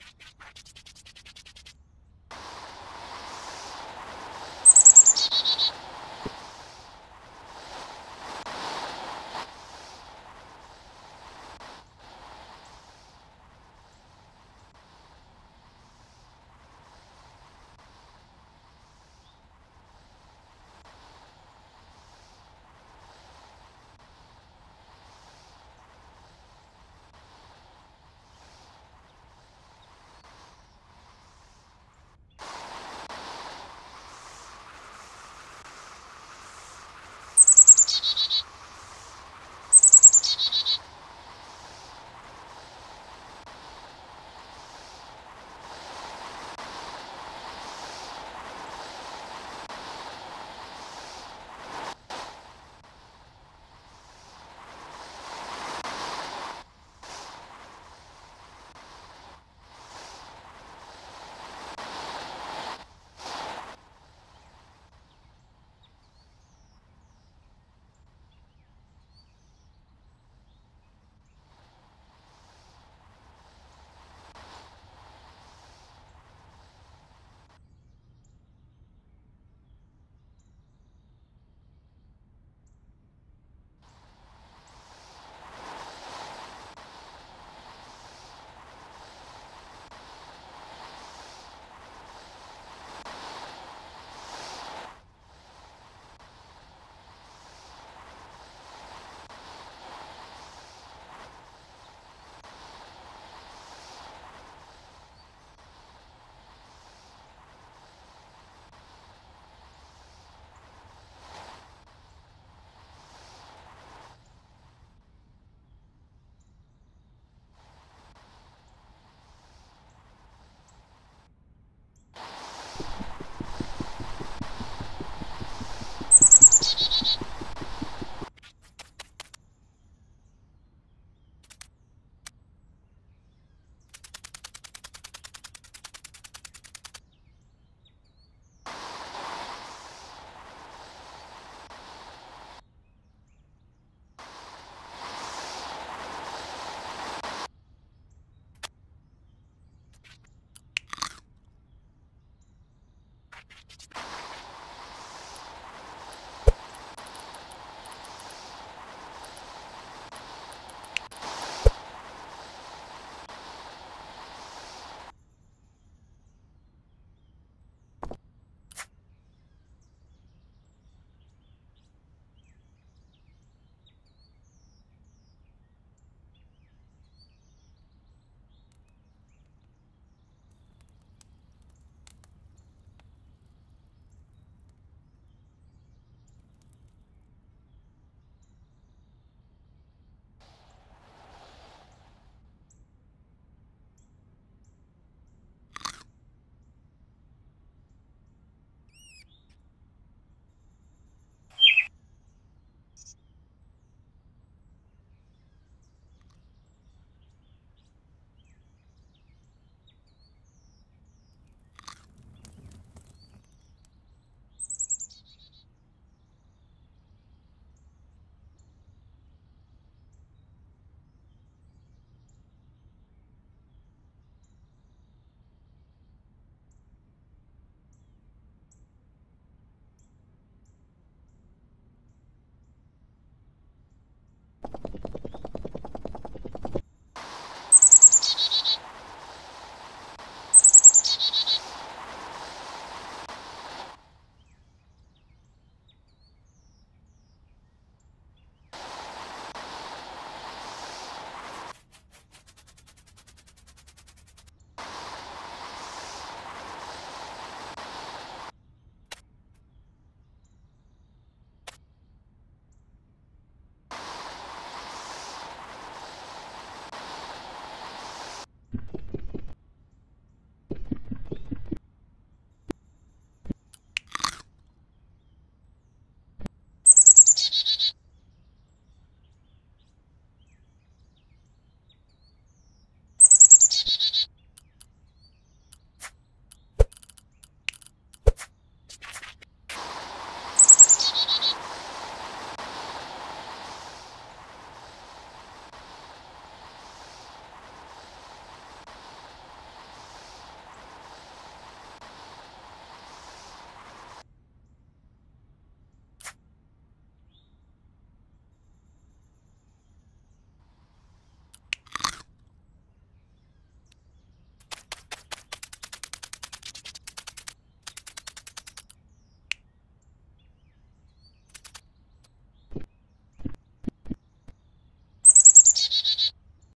you